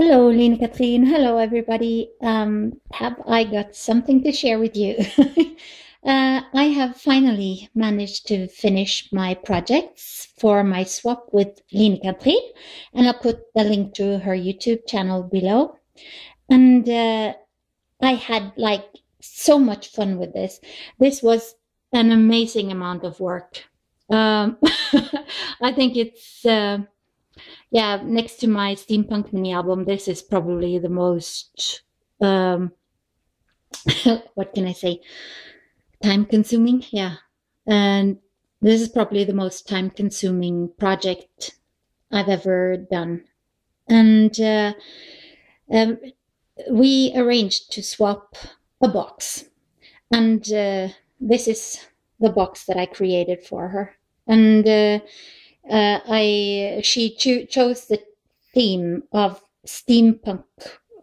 Hello, Lena Katrine. Hello, everybody. Um, have I got something to share with you? uh, I have finally managed to finish my projects for my swap with Lena Katrine, and I'll put the link to her YouTube channel below. And uh, I had like so much fun with this. This was an amazing amount of work. Um, I think it's. Uh, yeah, next to my steampunk mini album, this is probably the most, um, what can I say, time consuming. Yeah. And this is probably the most time consuming project I've ever done. And uh, um, we arranged to swap a box. And uh, this is the box that I created for her. And uh, uh, I she cho- chose the theme of steampunk,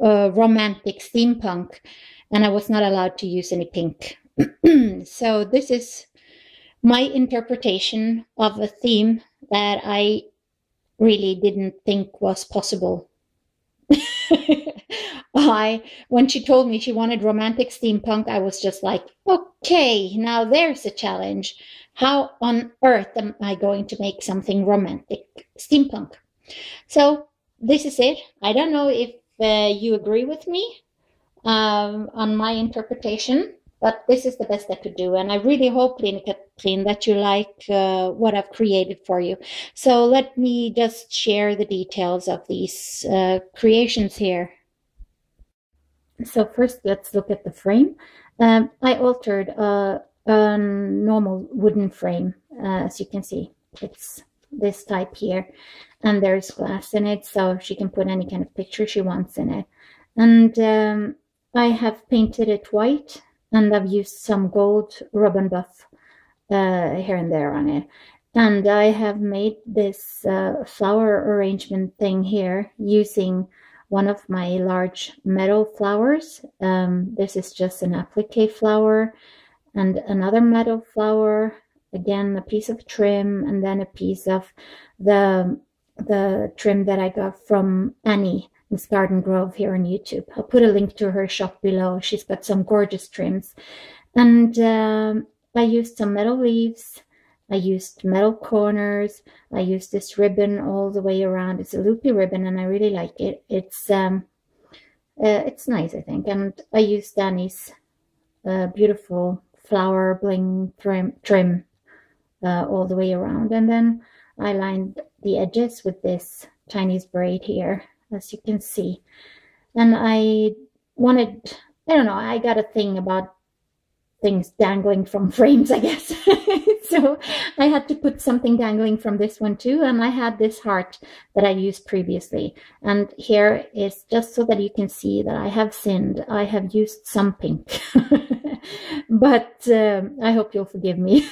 uh, romantic steampunk, and I was not allowed to use any pink. so this is my interpretation of a theme that I really didn't think was possible. I when she told me she wanted romantic steampunk, I was just like, okay, now there's a challenge. How on earth am I going to make something romantic steampunk? So this is it. I don't know if uh, you agree with me um, on my interpretation, but this is the best I could do. And I really hope, Lena Katrine, that you like uh, what I've created for you. So let me just share the details of these uh, creations here. So first, let's look at the frame. Um, I altered uh, a normal wooden frame, uh, as you can see. It's this type here. And there's glass in it, so she can put any kind of picture she wants in it. And um, I have painted it white, and I've used some gold and buff uh, here and there on it. And I have made this uh, flower arrangement thing here using one of my large metal flowers. Um, this is just an applique flower and another metal flower, again a piece of trim, and then a piece of the the trim that I got from Annie Miss Garden Grove here on YouTube. I'll put a link to her shop below. She's got some gorgeous trims. And um, I used some metal leaves. I used metal corners. I used this ribbon all the way around. It's a loopy ribbon and I really like it. It's um, uh, it's nice, I think. And I used Annie's uh, beautiful flower bling trim, trim uh, all the way around. And then I lined the edges with this Chinese braid here, as you can see. And I wanted, I don't know, I got a thing about things dangling from frames, I guess. so I had to put something dangling from this one too. And I had this heart that I used previously. And here is just so that you can see that I have sinned. I have used some pink. but uh, I hope you'll forgive me.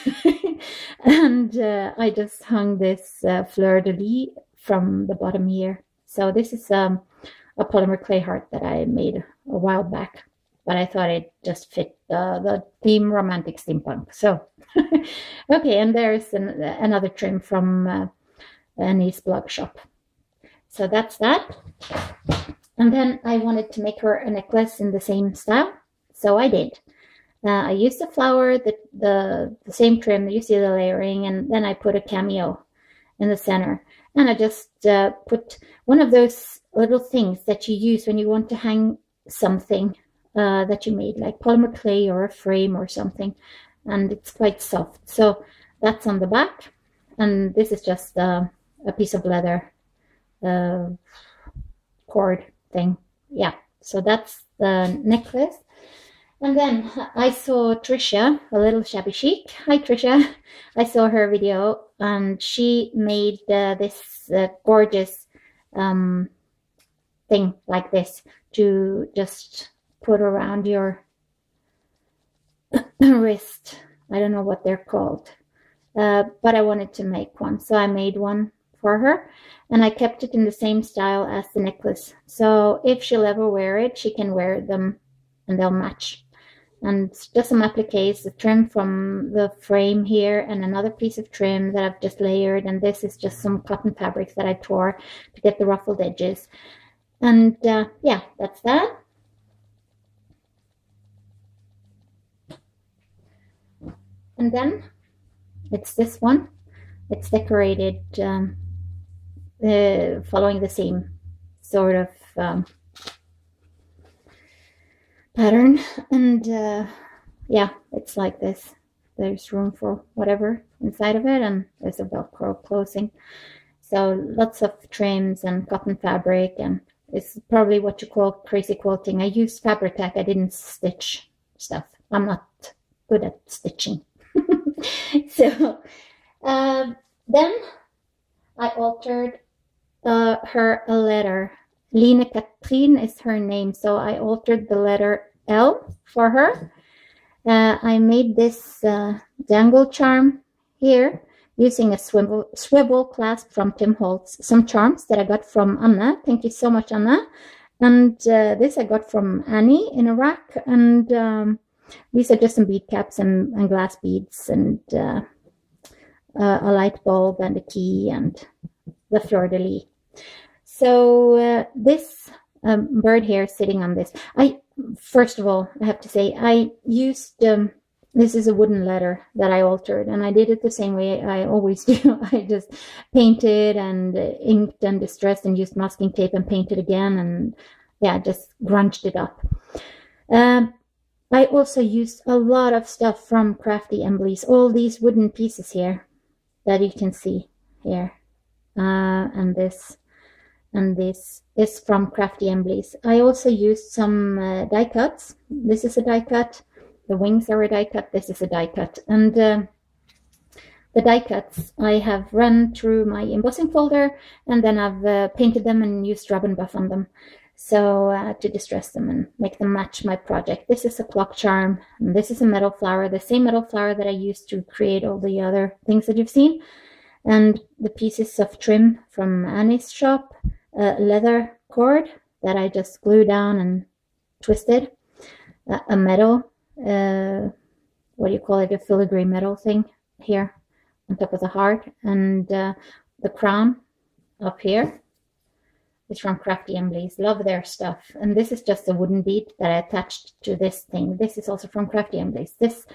and uh, I just hung this uh, fleur de lis from the bottom here. So this is um, a polymer clay heart that I made a while back, but I thought it just fit the theme romantic steampunk. So, okay, and there's an, another trim from uh, Annie's blog shop. So that's that. And then I wanted to make her a necklace in the same style. So I did. Uh, I use the flower, the, the, the same trim, you see the layering, and then I put a cameo in the center. And I just uh, put one of those little things that you use when you want to hang something uh, that you made, like polymer clay or a frame or something. And it's quite soft. So that's on the back. And this is just uh, a piece of leather uh, cord thing. Yeah, so that's the necklace. And then I saw Trisha, a little shabby chic. Hi, Trisha. I saw her video and she made uh, this uh, gorgeous um, thing like this to just put around your wrist. I don't know what they're called, uh, but I wanted to make one. So I made one for her and I kept it in the same style as the necklace. So if she'll ever wear it, she can wear them and they'll match and just some appliques, the trim from the frame here and another piece of trim that I've just layered and this is just some cotton fabrics that I tore to get the ruffled edges and uh, yeah, that's that. And then it's this one. It's decorated um, uh, following the same sort of um, pattern. And uh, yeah, it's like this. There's room for whatever inside of it, and there's a Velcro closing. So lots of trims and cotton fabric, and it's probably what you call crazy quilting. I used Fabri-Tac. I didn't stitch stuff. I'm not good at stitching. so uh, then I altered uh, her a letter. Line Katrine is her name, so I altered the letter L for her. Uh, I made this uh, dangle charm here using a swivel, swivel clasp from Tim Holtz. Some charms that I got from Anna. Thank you so much, Anna. And uh, this I got from Annie in Iraq. And um, these are just some bead caps and, and glass beads and uh, uh, a light bulb and a key and the fleur-de-lis. So uh, this um, bird here sitting on this, I first of all, I have to say, I used, um, this is a wooden letter that I altered and I did it the same way I always do. I just painted and inked and distressed and used masking tape and painted again and yeah, just grunged it up. Um, I also used a lot of stuff from Crafty Emblies, all these wooden pieces here that you can see here. Uh, and this and this is from Crafty Emblies. I also used some uh, die cuts. This is a die cut. The wings are a die cut. This is a die cut. And uh, the die cuts I have run through my embossing folder and then I've uh, painted them and used rub and buff on them so uh, to distress them and make them match my project. This is a clock charm, this is a metal flower, the same metal flower that I used to create all the other things that you've seen. And the pieces of trim from Annie's shop, a leather cord that I just glued down and twisted, a metal, uh, what do you call it, a filigree metal thing here on top of the heart, and uh, the crown up here is from Crafty Emblies. Love their stuff. And this is just a wooden bead that I attached to this thing. This is also from Crafty Emblies. This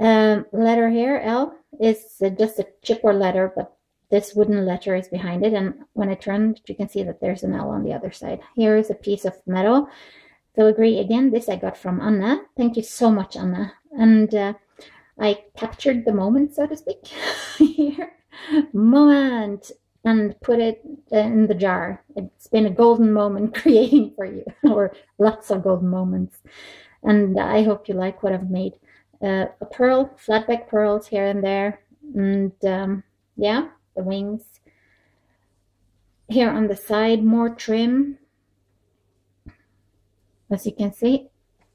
um, letter here, L, is uh, just a chipper letter, but this wooden letter is behind it. And when I turn, you can see that there's an L on the other side. Here is a piece of metal. Filigree again. This I got from Anna. Thank you so much, Anna. And uh, I captured the moment, so to speak, here. Moment and put it in the jar. It's been a golden moment creating for you, or lots of golden moments. And I hope you like what I've made. Uh, a pearl, flatback pearls here and there. And um, yeah, the wings. Here on the side, more trim, as you can see.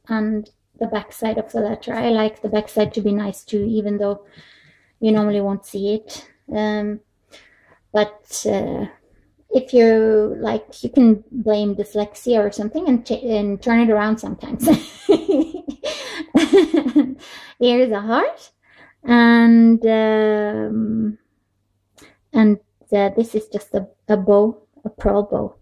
And the back side of the letter. I like the back side to be nice too, even though you normally won't see it. Um, but uh, if you like, you can blame dyslexia or something and, and turn it around sometimes. Here's a heart, and um, and uh, this is just a, a bow, a pearl bow,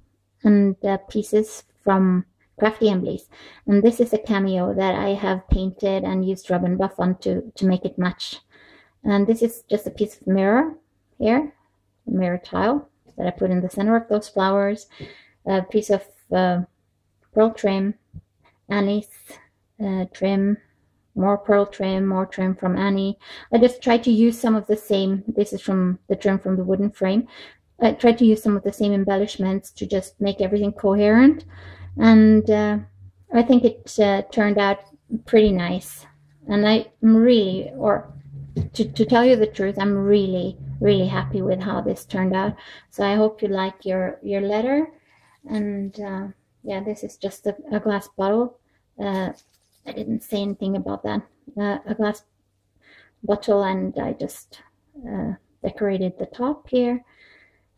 and uh, pieces from Crafty Emblies. And this is a cameo that I have painted and used rub and buff on to, to make it match. And this is just a piece of mirror here mirror tile that I put in the center of those flowers, a piece of uh, pearl trim, Annie's uh, trim, more pearl trim, more trim from Annie. I just tried to use some of the same, this is from the trim from the wooden frame. I tried to use some of the same embellishments to just make everything coherent. And uh, I think it uh, turned out pretty nice. And I'm really, or to, to tell you the truth, I'm really really happy with how this turned out. So I hope you like your, your letter. And uh, yeah, this is just a, a glass bottle. Uh, I didn't say anything about that. Uh, a glass bottle and I just uh, decorated the top here.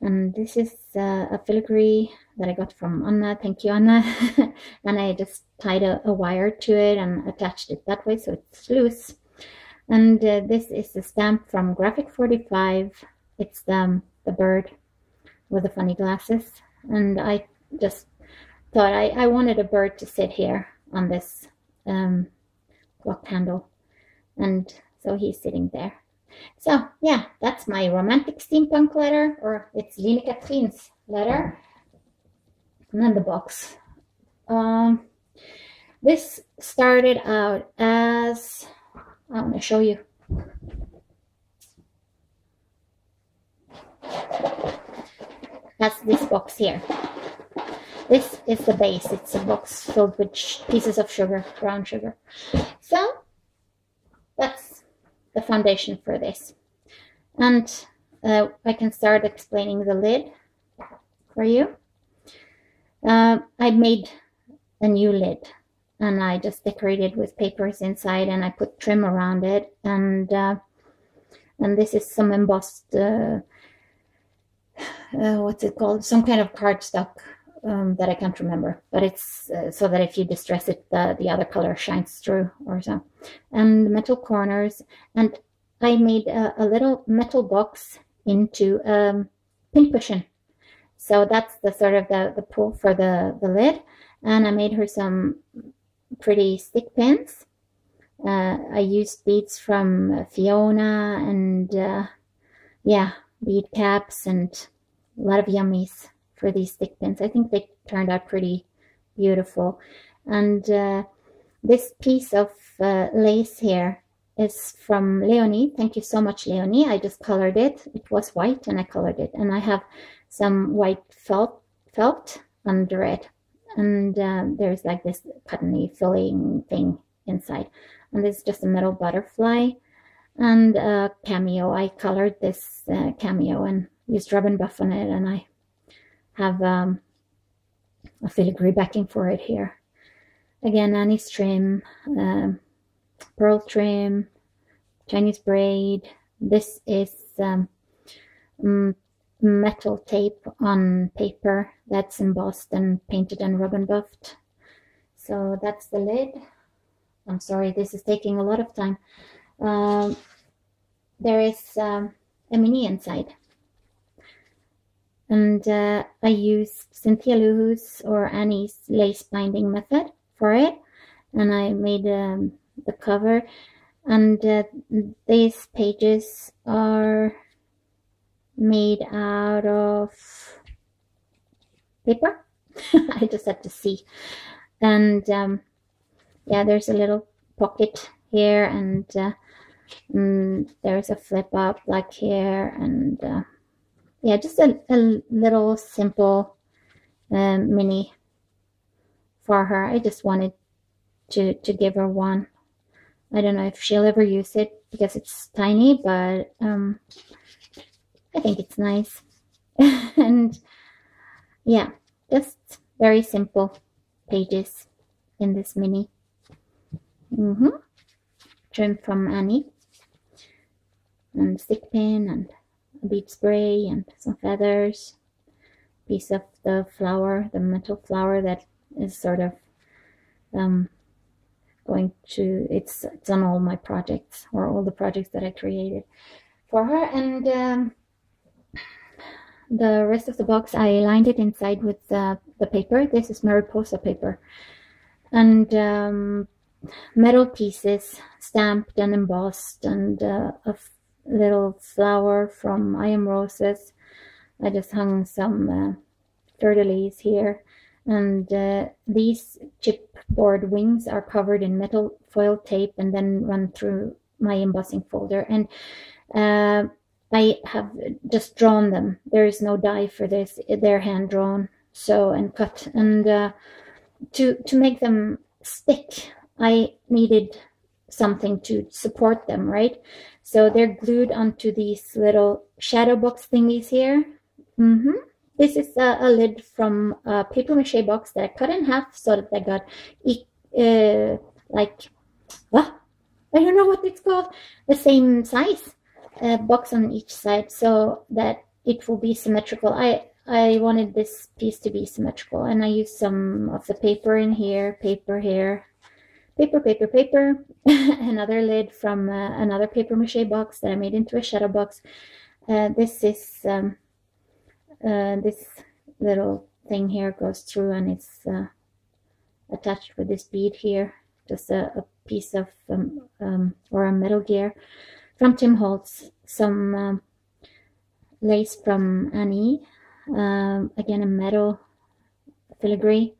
And this is uh, a filigree that I got from Anna. Thank you, Anna. and I just tied a, a, wire to it and attached it that way so it's loose. And uh, this is a stamp from Graphic 45. It's the, the bird with the funny glasses. And I just thought I, I wanted a bird to sit here on this um, clock handle. And so he's sitting there. So yeah, that's my romantic steampunk letter, or it's Line Katrine's letter. And then the box. Um, this started out as, I want to show you. That's this box here. This is the base. It's a box filled with pieces of sugar, brown sugar. So that's the foundation for this. And uh, I can start explaining the lid for you. Uh, I made a new lid and I just decorated with papers inside and I put trim around it and uh, and this is some embossed uh, uh, what's it called some kind of cardstock um, that I can't remember. But it's uh, so that if you distress it the, the other color shines through or so. And metal corners. And I made a, a little metal box into a um, pincushion so that's the sort of the, the pull for the, the lid. And I made her some pretty stick pins. Uh, I used beads from Fiona and uh, yeah, bead caps and a lot of yummies for these stick pins. I think they turned out pretty beautiful. And uh, this piece of uh, lace here is from Leonie. Thank you so much, Leonie. I just colored it. It was white and I colored it. And I have some white felt, felt under it and um, there's like this cottony filling thing inside and this is just a metal butterfly and a cameo I colored this uh, cameo and used rub and buff on it and I have um, a filigree backing for it here again Annie's trim um, pearl trim Chinese braid this is um, metal tape on paper that's embossed and painted and rub and buffed. So that's the lid. I'm sorry, this is taking a lot of time. Um, there is um, a mini inside. And uh, I used Cynthia Luhu's or Annie's lace binding method for it. And I made um, the cover. And uh, these pages are made out of paper. I just had to see. And um, yeah, there's a little pocket here and uh, mm, there's a flip up like here and uh, yeah, just a, a little simple um, mini for her. I just wanted to, to give her one. I don't know if she'll ever use it because it's tiny, but um, I think it's nice. and yeah, just very simple pages in this mini. Mm -hmm. Trim from Annie. And stick pin and a bead spray and some feathers. Piece of the flower, the metal flower that is sort of um, going to, it's, it's on all my projects or all the projects that I created for her. And um, the rest of the box, I lined it inside with uh, the paper. This is Mariposa paper. And um, metal pieces stamped and embossed and uh, a little flower from I Am Roses. I just hung some uh, fleur-de-lis here. And uh, these chipboard wings are covered in metal foil tape and then run through my embossing folder. And uh, I have just drawn them. There is no die for this. They're hand drawn, so and cut. And uh, to to make them stick, I needed something to support them, right? So they're glued onto these little shadow box thingies here. Mm -hmm. This is a, a, lid from a paper mache box that I cut in half so that I got uh, like, what? I don't know what it's called, the same size a box on each side so that it will be symmetrical. I, I wanted this piece to be symmetrical and I used some of the paper in here, paper here, paper, paper, paper, another lid from uh, another paper mache box that I made into a shadow box. Uh, this is um, uh, this little thing here goes through and it's uh, attached with this bead here. Just a, a piece of um, um, or a metal gear from Tim Holtz. Some um, lace from Annie. Um, again a metal filigree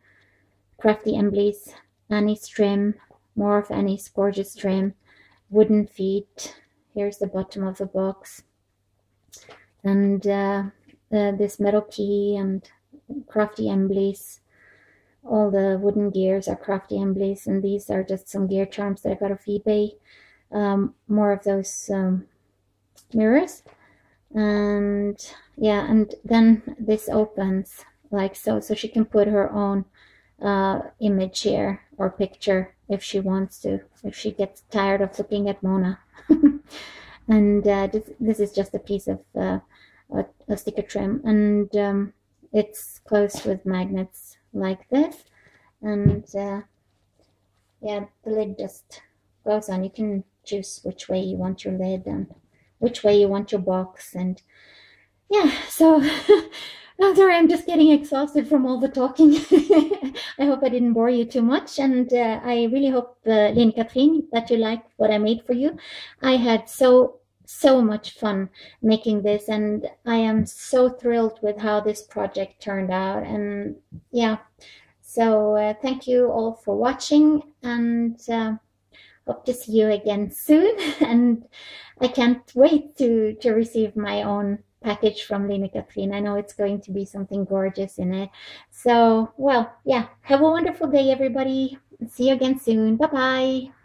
crafty emblies Annie's trim more of Annie's gorgeous trim wooden feet. Here's the bottom of the box. And uh, uh, this metal key and crafty emblies all the wooden gears are crafty emblies and these are just some gear charms that I got off eBay. Um, more of those um, mirrors. And yeah and then this opens like so so she can put her own uh, image here or picture if she wants to if she gets tired of looking at Mona. And uh, this, this is just a piece of uh, a, a, sticker trim. And um, it's closed with magnets like this. And uh, yeah the lid just goes on. You can choose which way you want your lid and which way you want your box. And yeah so I'm sorry, I'm just getting exhausted from all the talking. I hope I didn't bore you too much. And uh, I really hope, uh, Catherine, that you like what I made for you. I had so, so much fun making this. And I am so thrilled with how this project turned out. And yeah, so uh, thank you all for watching. And uh, hope to see you again soon. and I can't wait to, to receive my own package from Lene Catherine. I know it's going to be something gorgeous in it. So, well, yeah, have a wonderful day, everybody. See you again soon. Bye bye.